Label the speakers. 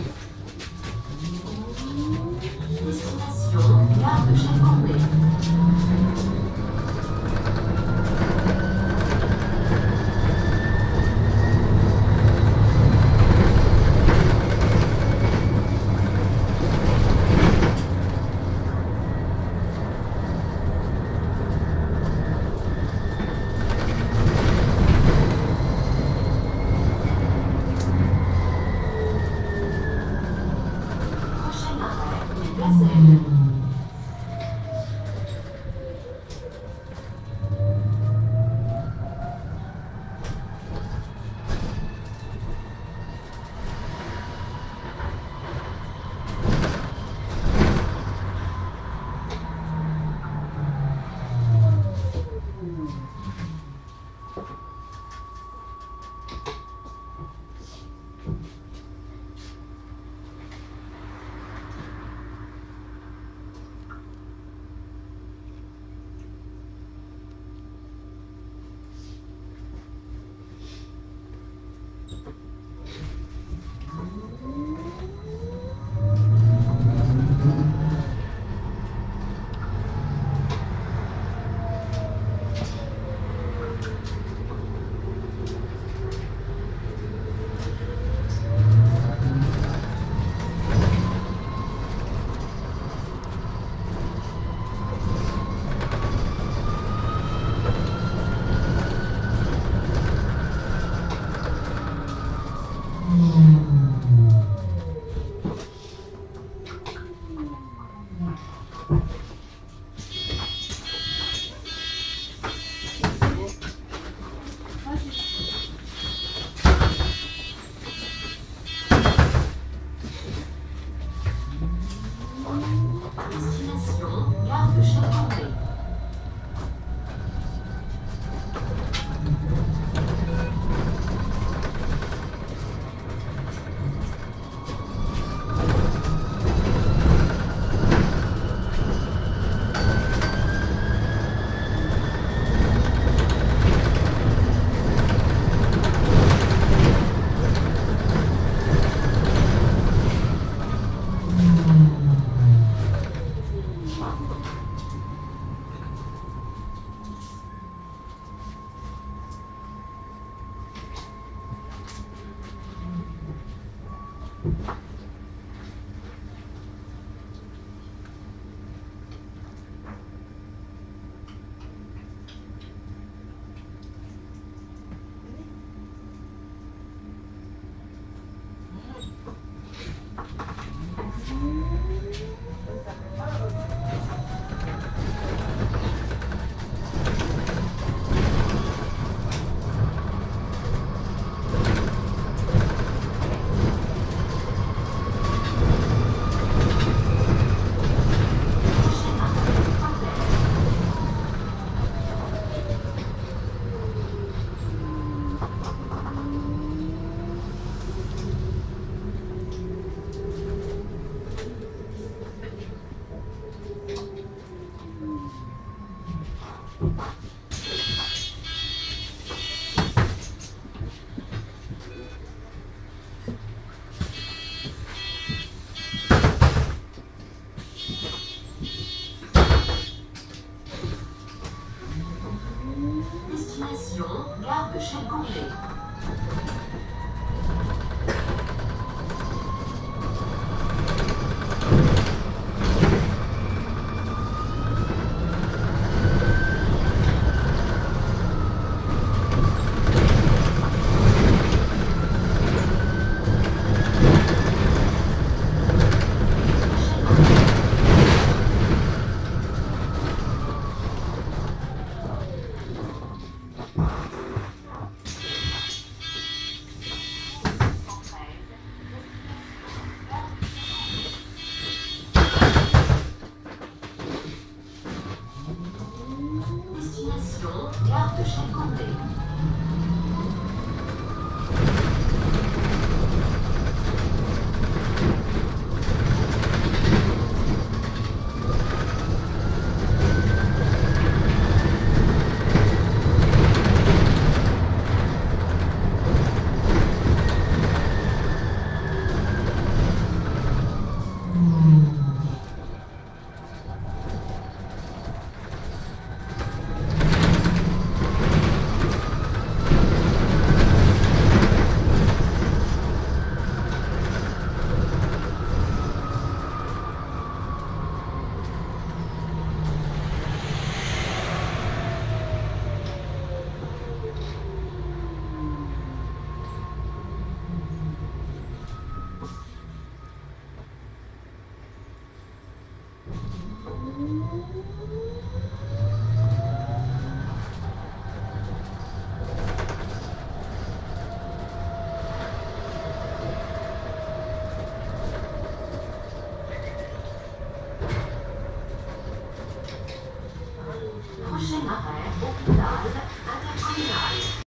Speaker 1: Thank you. うん。Destination, hein gare de Charpentier. Destination, Garde de Chez gare de Champcambé.